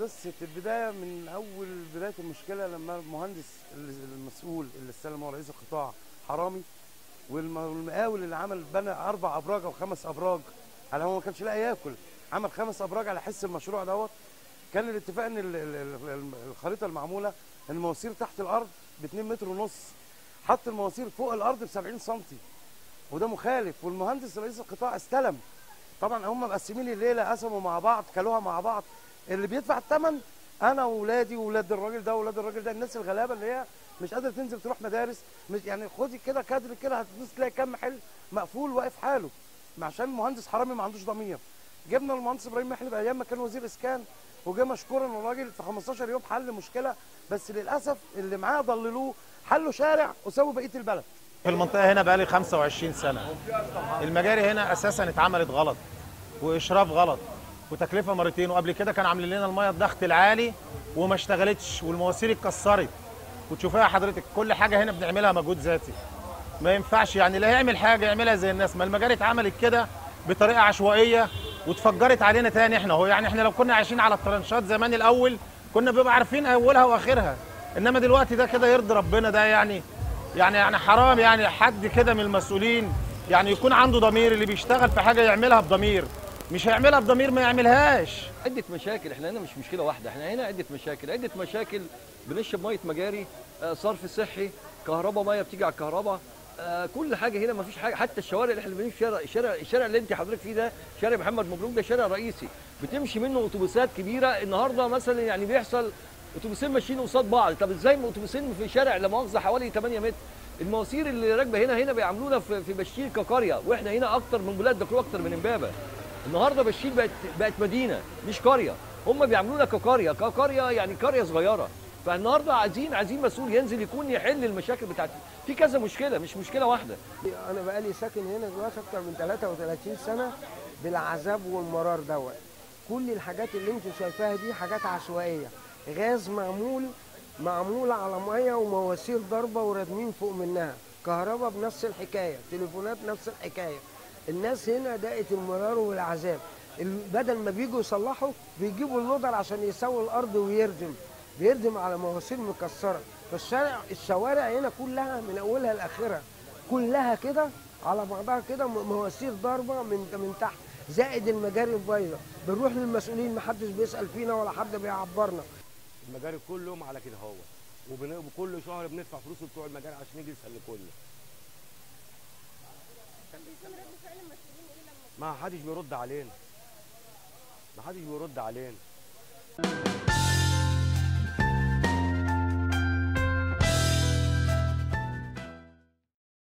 بص في البداية من أول بداية المشكلة لما المهندس المسؤول اللي استلم هو رئيس القطاع حرامي والم- والمقاول اللي عمل بنى أربع أبراج أو خمس أبراج على هو ما كانش لاقي ياكل عمل خمس أبراج على حس المشروع دوت. كان الاتفاق إن ال- ال- ال- الخريطة المعمولة إن المواسير تحت الأرض ب 2 متر ونص حط المواسير فوق الأرض ب 70 سم وده مخالف والمهندس رئيس القطاع استلم. طبعا هم مقسمين الليلة قسموا مع بعض كلوها مع بعض. اللي بيدفع الثمن أنا واولادي واولاد الراجل ده واولاد الراجل ده الناس الغلابة اللي هي مش قادرة تنزل تروح مدارس مش يعني خدي كده كادر كده هتبص تلاقي كام محل مقفول واقف حاله. عشان مهندس حرامي ما عندوش ضمير. جبنا المهندس إبراهيم محلب أيام ما كان وزير إسكان وجه مشكورا الراجل في 15 يوم حل مشكلة بس للأسف اللي معاه ضللوه حلوا شارع وسووا بقية البلد. في المنطقة هنا بقالي 25 سنة. المجاري هنا أساسا اتعملت غلط وإشراف غلط وتكلفة مرتين وقبل كده كان عاملين لنا المية الضغط العالي وما اشتغلتش والمواسير اتكسرت. وتشوفيها حضرتك كل حاجة هنا بنعملها مجهود ذاتي. ما ينفعش يعني اللي هيعمل حاجة يعملها زي الناس. ما المجاري اتعملت كده بطريقة عشوائية واتفجرت علينا تاني إحنا هو يعني إحنا لو كنا عايشين على الترنشات زمان الأول كنا بنبقى عارفين أولها وآخرها. إنما دلوقتي ده كده يرضي ربنا ده يعني يعني يعني حرام يعني حد كده من المسؤولين يعني يكون عنده ضمير اللي بيشتغل في حاجة يعملها بضمير. مش هيعملها بضمير ما يعملهاش. عدة مشاكل إحنا هنا مش مشكلة واحدة إحنا هنا عدة مشاكل. عدة مشاكل بنشرب مية مجاري آه، صرف صحي كهرباء مية بتيجي على الكهرباء. آه، كل حاجة هنا مفيش حاجة. حتى الشوارع اللي إحنا بنمشي شارع الشارع الشارع اللي أنت حضرتك فيه ده شارع محمد مبروك ده شارع رئيسي. بتمشي منه أتوبيسات كبيرة. النهارده مثلا يعني بيحصل اتوبيسين ماشيين قصاد بعض. طب إزاي اتوبيسين في شارع لا مؤاخذة حوالي 8 متر؟ المواسير اللي راكبة هنا هنا بيعاملونا في في بشير كقرية وإحنا هنا أكتر من بلاد دكرو أكتر من امبابة. النهارده بشير بقت بقت مدينة مش قرية. هم بيعاملونا كقرية. كقرية يعني قرية صغيرة. فالنهاردة عايزين عايزين مسؤول ينزل يكون يحل المشاكل بتاعت في كذا مشكلة مش مشكلة واحدة. أنا بقالي ساكن هنا دلوقتي أكتر من 33 سنة بالعذاب والمرار دوت. كل الحاجات اللي أنت شايفاها دي حاجات عشوائية. غاز معمول معمول على مية ومواسير ضربة ورادمين فوق منها. كهرباء بنفس الحكاية تليفونات نفس الحكاية. الناس هنا دقت المرار والعذاب. ال- بدل ما بيجوا يصلحوا بيجيبوا اللودر عشان يسوي الأرض ويردم بيردم على مواسير مكسرة. فالشارع الشوارع هنا كلها من أولها لآخرها. كلها كده على بعضها كده مواسير ضاربه من من تحت. زائد المجاري البايظة. بنروح للمسؤولين محدش بيسأل فينا ولا حد بيعبرنا. المجاري كلهم على كده هو. وكل شهر بندفع فلوس بتوع المجاري عشان يجي يسلكوا لنا ما حدش بيرد علينا. ما حدش بيرد علينا.